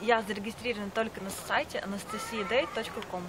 я зарегистрирована только на сайте anastasiaday.com.